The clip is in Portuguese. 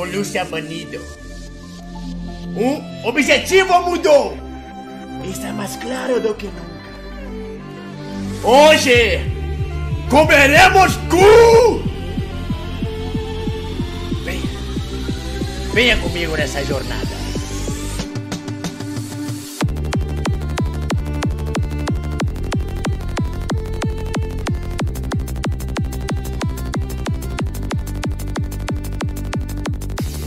com Lúcia Banido. O objetivo mudou! Está mais claro do que nunca. Hoje comeremos cu! Venha, venha comigo nessa jornada.